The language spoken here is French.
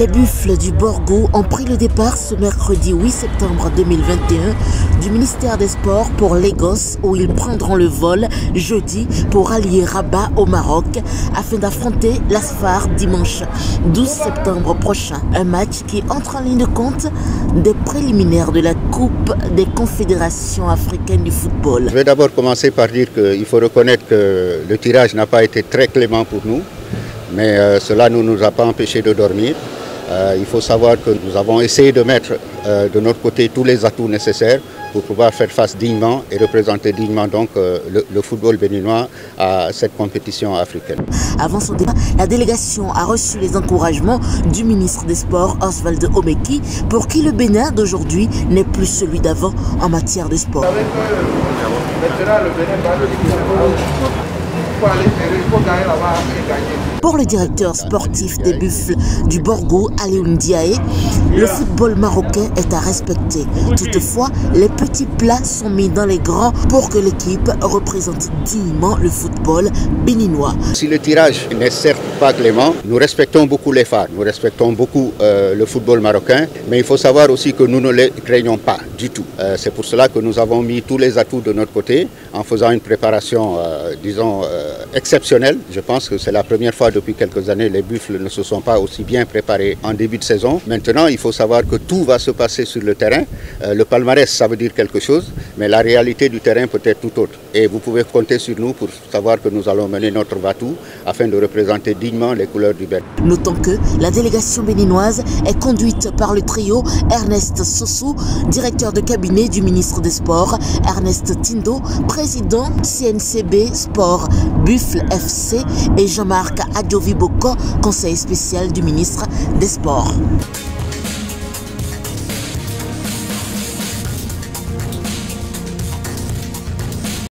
Les Buffles du Borgo ont pris le départ ce mercredi 8 septembre 2021 du ministère des Sports pour Lagos où ils prendront le vol jeudi pour allier Rabat au Maroc afin d'affronter l'Asfar dimanche 12 septembre prochain. Un match qui entre en ligne de compte des préliminaires de la Coupe des confédérations africaines du football. Je vais d'abord commencer par dire qu'il faut reconnaître que le tirage n'a pas été très clément pour nous, mais euh, cela ne nous a pas empêché de dormir. Euh, il faut savoir que nous avons essayé de mettre euh, de notre côté tous les atouts nécessaires pour pouvoir faire face dignement et représenter dignement donc euh, le, le, football béninois à cette compétition africaine. Avant son départ, la délégation a reçu les encouragements du ministre des Sports Oswald Omeki pour qui le Bénin d'aujourd'hui n'est plus celui d'avant en matière de sport. Pour le directeur sportif des Buffles du Borgo, Alioune Diaye, le football marocain est à respecter. Toutefois, les petits plats sont mis dans les grands pour que l'équipe représente dignement le football béninois. Si le tirage n'est certes pas clément, nous respectons beaucoup les phares, nous respectons beaucoup euh, le football marocain, mais il faut savoir aussi que nous ne les craignons pas du tout. Euh, C'est pour cela que nous avons mis tous les atouts de notre côté en faisant une préparation, euh, disons, exceptionnelle. Je pense que c'est la première fois depuis quelques années les buffles ne se sont pas aussi bien préparés en début de saison. Maintenant, il faut savoir que tout va se passer sur le terrain. Euh, le palmarès, ça veut dire quelque chose, mais la réalité du terrain peut être tout autre. Et vous pouvez compter sur nous pour savoir que nous allons mener notre batou afin de représenter dignement les couleurs du Bénin. Notons que la délégation béninoise est conduite par le trio Ernest Sossou, directeur de cabinet du ministre des Sports, Ernest Tindo, CNCB Sport Buffle FC et Jean-Marc Adjovi Boko, conseiller spécial du ministre des Sports.